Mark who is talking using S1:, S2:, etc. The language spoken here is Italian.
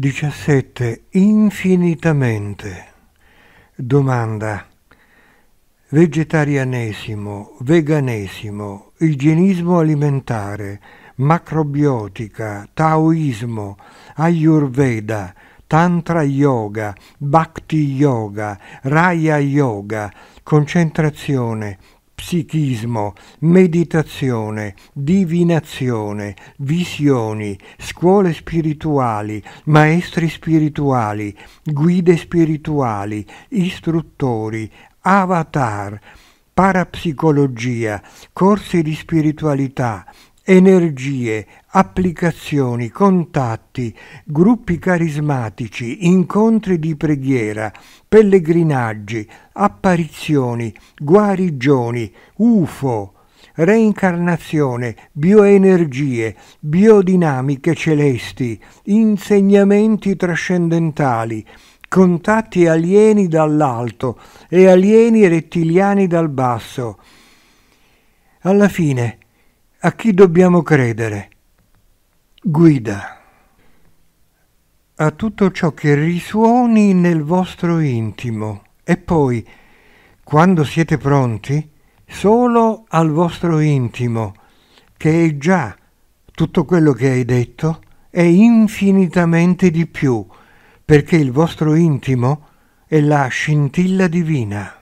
S1: 17. Infinitamente. Domanda. Vegetarianesimo, veganesimo, igienismo alimentare, macrobiotica, taoismo, ayurveda, tantra yoga, bhakti yoga, raya yoga, concentrazione, psichismo, meditazione, divinazione, visioni, scuole spirituali, maestri spirituali, guide spirituali, istruttori, avatar, parapsicologia, corsi di spiritualità, energie, applicazioni, contatti, gruppi carismatici, incontri di preghiera, pellegrinaggi, apparizioni, guarigioni, UFO, reincarnazione, bioenergie, biodinamiche celesti, insegnamenti trascendentali, contatti alieni dall'alto e alieni rettiliani dal basso. Alla fine, a chi dobbiamo credere? Guida. A tutto ciò che risuoni nel vostro intimo e poi, quando siete pronti, solo al vostro intimo, che è già tutto quello che hai detto e infinitamente di più, perché il vostro intimo è la scintilla divina.